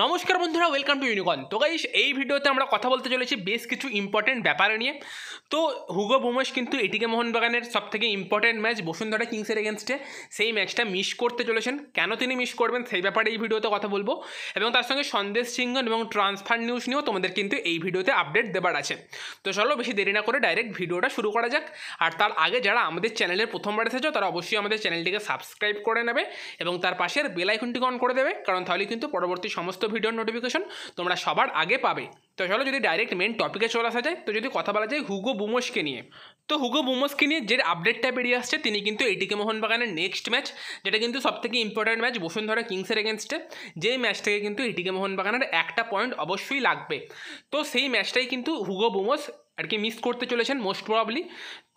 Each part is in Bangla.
নমস্কার বন্ধুরা ওয়েলকাম টু ইউনিকন তো গাইস এই ভিডিওতে আমরা কথা বলতে চলেছি বেশ কিছু ইম্পর্টেন্ট ব্যাপার নিয়ে। তো হুগো বুমেশ কিন্তু এটিকে মোহনবাগানের সব থেকে ইম্পর্টেন্ট ম্যাচ বসুন্ধরা কিংসের এগেনস্টে সেই ম্যাচটা মিস করতে চলেছেন। কেন তিনি মিস করবেন সেই ব্যাপারে এই ভিডিওতে কথা বলব। এবং তার সঙ্গে সন্দেশ সিংহন এবং ট্রান্সফার নিউজ নিয়েও তোমাদের কিন্তু এই ভিডিওতে আপডেট দেবার আছে। তো চলো বেশি দেরি না করে ডাইরেক্ট ভিডিওটা শুরু করা যাক। আর তার আগে যারা আমাদের চ্যানেলের প্রথমবার এসেছ, তারা অবশ্যই আমাদের চ্যানেলটিকে সাবস্ক্রাইব করে নেবে এবং তার পাশের বেল আইকনটিকে অন করে দেবে। কারণ তাহলে কিন্তু পরবর্তী সমস্ত ভিডিওর নোটিফিকেশন তোমরা সবার আগে পাবে। তো চলো যদি ডাইরেক্ট মেন টপিকে চলে আসা যায়, তো যদি কথা বলা যায় হুগো বুমোসকে নিয়ে। তো হুগো বুমোসকে নিয়ে যে আপডেটটা বেরিয়ে আসছে, তিনি কিন্তু এটিকে মোহনবাগানের নেক্সট ম্যাচ যেটা কিন্তু সবথেকে ইম্পর্ট্যান্ট ম্যাচ বসুন্ধরা কিংসের এগেনস্টে যে ম্যাচ থেকে কিন্তু এটিকে মোহনবাগানের একটা পয়েন্ট অবশ্যই লাগবে। তো সেই ম্যাচটাই কিন্তু হুগো বুমোস আর কি মিস করতে চলেছেন মোস্ট প্রবাবলি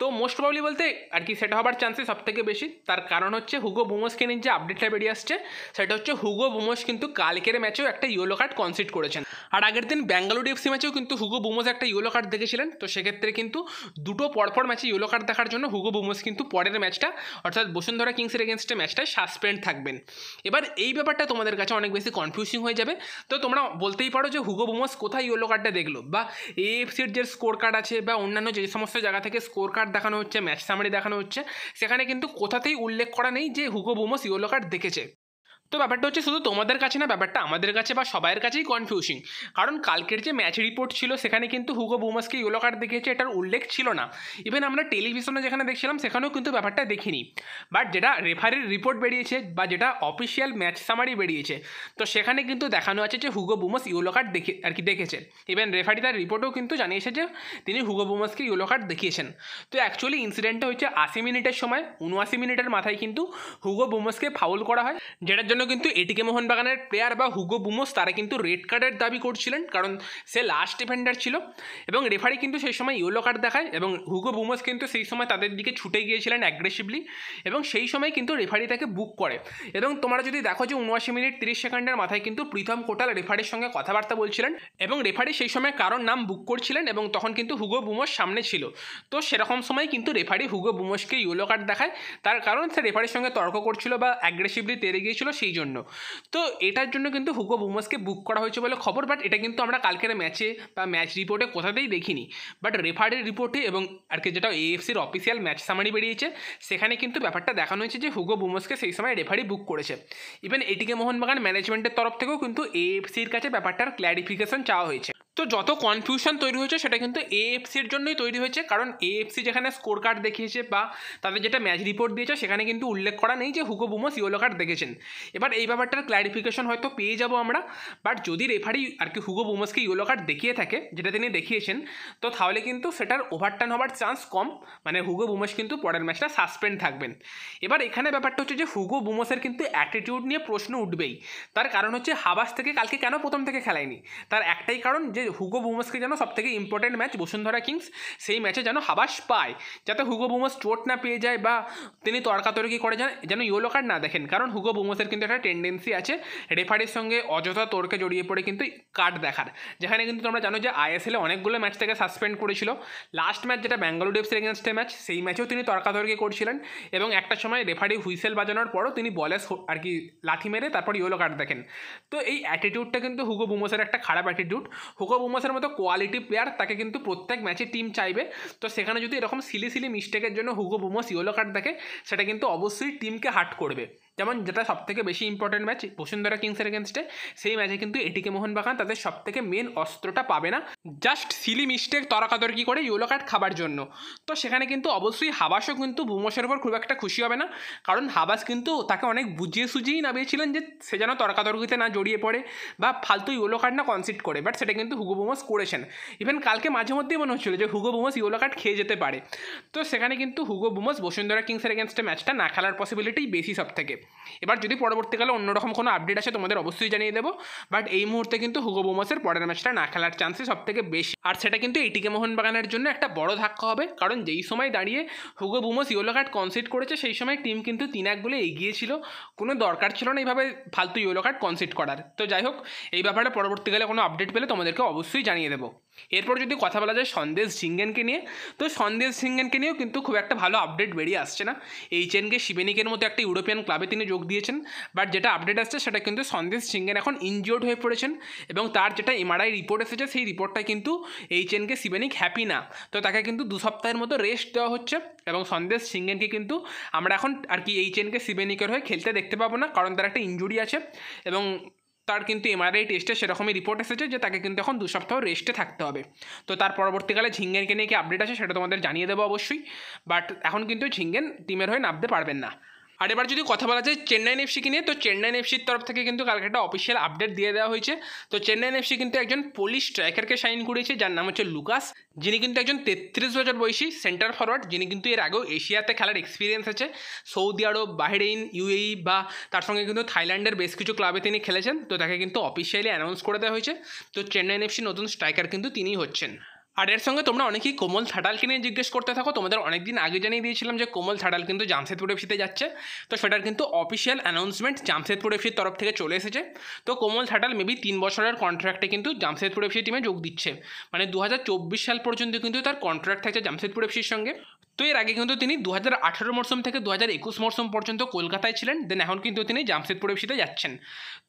তো মোস্ট প্রবাবলি বলতে আর কি সেটা হবার চান্সেস সব থেকে বেশি। তার কারণ হচ্ছে হুগো বুমোসকে নিয়ে যে আপডেটটা বেরিয়ে আসছে, সেটা হচ্ছে হুগো বুমোস কিন্তু কালকের ম্যাচেও একটা ইয়েলো কার্ড কনসিড করেছেন। আর আগের দিন ব্যাঙ্গালোর এফসি ম্যাচেও কিন্তু হুগো বুমোস একটা ইয়েলো কার্ড দেখেছিলেন। তো সেক্ষেত্রে কিন্তু দুটো পরপর ম্যাচে ইয়েলো কার্ড দেখার জন্য হুগো বুমোস কিন্তু পরের ম্যাচটা অর্থাৎ বসুন্ধরা কিংসের এগেনস্টে ম্যাচটায় সাসপেন্ড থাকবেন। এবার এই ব্যাপারটা তোমাদের কাছে অনেক বেশি কনফিউজিং হয়ে যাবে। তো তোমরা বলতেই পারো যে হুগো বুমোস কোথায় ইয়েলো কার্ডটা দেখল বা এএফসির যে স্কোর কার্ড আছে বা অন্যান্য যে সমস্ত জায়গা থেকে স্কোর কার্ড দেখানো হচ্ছে ম্যাচ সামারি দেখানো হচ্ছে, সেখানে কিন্তু কোথাতেই উল্লেখ করা নেই যে হুগো বুমো ইয়েলো কার্ড দেখেছে। তো ব্যাপারটা হচ্ছে শুধু তোমাদের কাছে না, ব্যাপারটা আমাদের কাছে বা সবাইয়ের কাছেই কনফিউজিং কারণ কালকের যে ম্যাচ রিপোর্ট ছিল, সেখানে কিন্তু হুগো বুমাসকে ইয়েলো কার্ড দেখিয়েছে, এটার উল্লেখ ছিল না। ইভেন আমরা টেলিভিশনে যেখানে দেখছিলাম, সেখানেও কিন্তু ব্যাপারটা দেখিনি। বাট যেটা রেফারির রিপোর্ট বেরিয়েছে বা যেটা অফিসিয়াল ম্যাচ সামারি বেরিয়েছে, তো সেখানে কিন্তু দেখানো আছে যে হুগো বুমাস ইয়েলো কার্ড দেখে, আর কি দেখেছে। ইভেন রেফারি তার রিপোর্টেও কিন্তু জানিয়েছে যে, তিনি হুগো বুমাসকে ইয়েলো কার্ড দেখিয়েছেন। তো অ্যাকচুয়ালি ইনসিডেন্টটা হচ্ছে আশি মিনিটের সময়, উনআশি মিনিটের মাথায় কিন্তু হুগো বুমাসকে ফাউল করা হয়, যেটার জন্য কিন্তু এটিকে মোহনবাগানের প্লেয়ার বা হুগো বুমোস তারা কিন্তু রেড কার্ডের দাবি করছিলেন, কারণ সে লাস্ট ডিফেন্ডার ছিল এবং রেফারি কিন্তু সেই সময় ইয়েলো কার্ড দেখায় এবং হুগো বুমোস কিন্তু সেই সময় তাদের দিকে ছুটে গিয়েছিলেন অ্যাগ্রেসিভলি এবং সেই সময় কিন্তু রেফারি তাকে বুক করে। এবং তোমরা যদি দেখো যে উনআশি মিনিট তিরিশ সেকেন্ডের মাথায় কিন্তু প্রীতম কোটাল রেফারির সঙ্গে কথাবার্তা বলছিলেন এবং রেফারি সেই সময় কারোর নাম বুক করছিলেন এবং তখন কিন্তু হুগো বুমোস সামনে ছিল। তো সেরকম সময় কিন্তু রেফারি হুগো বুমোসকে ইয়েলো কার্ড দেখায়, তার কারণ সে রেফারির সঙ্গে তর্ক করছিল বা অ্যাগ্রেসিভলি তেরে গিয়েছিল, সেই জন্য তো এটার জন্য কিন্তু হুগো বুমাসকে বুক করা হয়েছে বলে খবর বাট এটা কিন্তু আমরা কালকের ম্যাচে বা ম্যাচ রিপোর্টে কোথাতেই দেখিনি। বাট রেফারের রিপোর্টে এবং আর কি যেটা এএফসির অফিসিয়াল ম্যাচ সামারি বেরিয়েছে, সেখানে কিন্তু ব্যাপারটা দেখানো হয়েছে যে হুগো বুমাসকে সেই সময় রেফারি বুক করেছে। ইভেন এটিকে মোহনবাগান ম্যানেজমেন্টের তরফ থেকেও কিন্তু এএফসির কাছে ব্যাপারটার ক্ল্যারিফিকেশন চাওয়া হয়েছে। তো যত কনফিউশন তৈরি হয়েছে, সেটা কিন্তু এএফসির জন্যই তৈরি হয়েছে। কারণ এএফসি যেখানে স্কোর কার্ড দেখিয়েছে বা তাদের যেটা ম্যাচ রিপোর্ট দিয়েছে, সেখানে কিন্তু উল্লেখ করা নেই যে হুগো বুমোস ইয়েলো কার্ড দেখেছেন। এবার এই ব্যাপারটার ক্ল্যারিফিকেশন হয়তো পেয়ে যাব আমরা। বাট যদি রেফারি আর কি হুগো বুমোসকে ইয়েলো কার্ড দেখিয়ে থাকে, যেটা তিনি দেখিয়েছেন, তো তাহলে কিন্তু সেটার ওভারটার্ন হওয়ার চান্স কম। মানে হুগো বুমোস কিন্তু পরের ম্যাচটা সাসপেন্ড থাকবেন। এবার এখানে ব্যাপারটা হচ্ছে যে হুগো বুমোসের কিন্তু অ্যাটিটিউড নিয়ে প্রশ্ন উঠবেই। তার কারণ হচ্ছে হাবাস থেকে কালকে কেন প্রথম থেকে খেলায়নি? তার একটাই কারণ যে হুগো বুমসকে যেন সব থেকে ইম্পর্টেন্ট ম্যাচ বসুন্ধরা কিংস সেই ম্যাচে যেন হাবাস পায়। যাতে হুগো বুমস চোট না পেয়ে যায় বা তিনি তর্কাতর্কি করে যান, যেন ইয়েলো কার্ড না দেখেন। কারণ হুগো বুমসের কিন্তু একটা টেন্ডেন্সি আছে রেফারির সঙ্গে অযথা তর্কে জড়িয়ে পড়ে কিন্তু কার্ড দেখার। যেখানে কিন্তু তোমরা জানো যে আইএসএলে অনেকগুলো ম্যাচ থেকে সাসপেন্ড করেছিল। লাস্ট ম্যাচ যেটা ব্যাঙ্গালোর ডেপসের এগেনস্টে ম্যাচ সেই ম্যাচেও তিনি তর্কাতর্কি করছিলেন। এবং একটা সময় রেফারি হুইসেল বাজানোর পরও তিনি বলে আর কি লাঠি মেরে তারপর ইয়েলো কার্ড দেখেন। তো এই অ্যাটিটিউডটা কিন্তু হুগো বুমসের একটা খারাপ অ্যাটিটিউড হুগো বুমসের মতো কোয়ালিটি প্লেয়ার তাকে কিন্তু প্রত্যেক ম্যাচে টিম চাইবে। তো সেখানে যদি এরকম সিলি সিলি মিস্টেকের জন্য হুগো বুমস ইয়েলো কার্ড দেখে, সেটা কিন্তু অবশ্যই টিমকে হার্ট করবে। যেমন যেটা সব থেকে বেশি ইম্পর্টেন্ট ম্যাচ বসুন্ধরা কিংসের এগেনস্টে সেই ম্যাচে কিন্তু এটিকে মোহনবাগান তাদের সব থেকে মেন অস্ত্রটা পাবে না। জাস্ট সিলি মিস্টেক তরাকাতরকি করে ইয়েলো কার্ড খাবার জন্য। তো সেখানে কিন্তু অবশ্যই হাবাসও কিন্তু বুমসের উপর খুব একটা খুশি হবে না। কারণ হাবাস কিন্তু তাকে অনেক বুঝিয়ে সুঝিয়েই নামিয়েছিলেন যে সে যেন তর্কাতর্কিতে না জড়িয়ে পড়ে বা ফালতু ইয়েলো কার্ড না কনসিড করে। বাট সেটা কিন্তু হুগো বুমস করেছেন। ইভেন কালকে মাঝে মধ্যেই মনে হচ্ছিল যে হুগো বুমস ইয়েলো কার্ড খেয়ে যেতে পারে। তো সেখানে কিন্তু হুগো বুমস বসুন্ধরা কিংসের এগেনস্টে ম্যাচটা না খেলার পসিবিলিটি বেশি সব থেকে এবার যদি পরবর্তীকালে অন্যরকম কোনো আপডেট আসে, তোমাদের অবশ্যই জানিয়ে দেবো। বাট এই মুহূর্তে কিন্তু হুগো বোমাসের পরের ম্যাচটা না খেলার চান্সেস সব থেকে বেশি। আর সেটা কিন্তু এটিকে মোহনবাগানের জন্য একটা বড় ধাক্কা হবে। কারণ যেই সময় দাঁড়িয়ে হুগো বুমোস ইয়েলো কার্ড কনসিড করেছে, সেই সময় টিম কিন্তু তিন এক বলে এগিয়েছিল কোনো দরকার ছিল না এইভাবে ফালতু ইয়েলো কার্ড কনসিড করার। তো যাই হোক, এই ব্যাপারে পরবর্তীকালে কোনো আপডেট পেলে তোমাদেরকে অবশ্যই জানিয়ে দেবো। এরপর যদি কথা বলা যায় সন্দেশ সিংগেনকে নিয়ে, তো সন্দেশ সিংগেনকে নিয়েও কিন্তু খুব একটা ভালো আপডেট বেরিয়ে আসছে না। এইচ এনকে শিবেনিকের মতো একটা ইউরোপিয়ান ক্লাবে তিনি যোগ দিয়েছেন বাট যেটা আপডেট আসছে সেটা কিন্তু সন্দেশ সিংহেন এখন ইনজিওর্ড হয়ে পড়েছেন এবং তার যেটা এমআরআই রিপোর্ট এসেছে, সেই রিপোর্টটা কিন্তু এইচ এনকে সিবেনিক হ্যাপি না। তো তাকে কিন্তু দু সপ্তাহের মতো রেস্ট দেওয়া হচ্ছে এবং সন্দেশ সিংহেনকে কিন্তু আমরা এখন আর কি এইচ এনকে সিবেনিকের হয়ে খেলতে দেখতে পাবো না, কারণ তার একটা ইঞ্জুরি আছে এবং তার কিন্তু এমআরআই টেস্টে সেরকমই রিপোর্ট এসেছে যে তাকে কিন্তু এখন দু সপ্তাহ রেস্টে থাকতে হবে। তো তার পরবর্তীকালে ঝিঙ্গেনকে নিয়ে কি আপডেট আছে সেটা তোমাদের জানিয়ে দেবো অবশ্যই বাট এখন কিন্তু ঝিঙ্গেন টিমের হয়ে নামতে পারবেন না। আর এবার যদি কথা বলা যায় চেন্নাইন এফসিকে নিয়ে, তো চেন্নাইন এফসির তরফ থেকে কিন্তু কালকে একটা অফিসিয়াল আপডেট দিয়ে দেওয়া হয়েছে। তো চেন্নাইন এফসি কিন্তু একজন পুলিশ স্ট্রাইকারকে সাইন করেছে, যার নাম হচ্ছে লুকাস। যিনি কিন্তু একজন তেত্রিশ বছর বয়সী সেন্টার ফরওয়ার্ড যিনি কিন্তু এর আগেও এশিয়াতে খেলার এক্সপিরিয়েন্স আছে। সৌদি আরব, বাহরেইন ইউএই বা তার সঙ্গে কিন্তু থাইল্যান্ডের বেশ কিছু ক্লাবে তিনি খেলেছেন। তো তাকে কিন্তু অফিসিয়ালি অ্যানাউন্স করে দেওয়া হয়েছে। তো চেন্নাইন এফসি নতুন স্ট্রাইকার কিন্তু তিনিই হচ্ছেন। আর এর সঙ্গে তোমরা অনেকেই কোমল থাডালকে নিয়ে জিজ্ঞেস করতে থাকো। তোমাদের অনেকদিন আগে জানিয়ে দিয়েছিলাম যে কোমল থাডাল কিন্তু জামশেদপুর এফসিতে যাচ্ছে। তো সেটার কিন্তু অফিসিয়াল অ্যানাউন্সমেন্ট জামশেদপুর এফসির তরফ থেকে চলে এসেছে। তো কোমল থাডাল মেবি তিন বছরের কন্ট্রাক্টে কিন্তু জামশেদপুর এফসি টিমে যোগ দিচ্ছে। মানে দু হাজার চব্বিশ সাল পর্যন্ত কিন্তু তার কন্ট্রাক্ট থাকছে জামশেদপুর এফসির সঙ্গে। তো এর আগে কিন্তু তিনি দু হাজার আঠারো মরশুম থেকে দু হাজার একুশ মরশুম পর্যন্ত কলকাতায় ছিলেন দেন এখন কিন্তু তিনি জামশেদপুর এফসিতে যাচ্ছেন।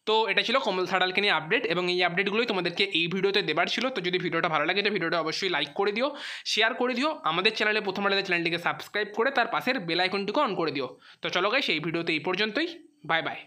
তো এটা ছিল কমল থাড়ালকে নিয়ে আপডেট এবং এই আপডেটগুলোই তোমাদেরকে এই ভিডিওতে দেবার ছিল। তো যদি ভিডিওটা ভালো লাগে তো ভিডিওটা অবশ্যই লাইক করে দিও শেয়ার করে দিও, আমাদের চ্যানেলে প্রথম আলাদা চ্যানেলটিকে সাবস্ক্রাইব করে তার পাশের বেল আইকনটিকে অন করে দিও। তো চলো গাই সেই ভিডিওতে এই পর্যন্তই বাই বাই